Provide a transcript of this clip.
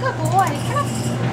Good boy.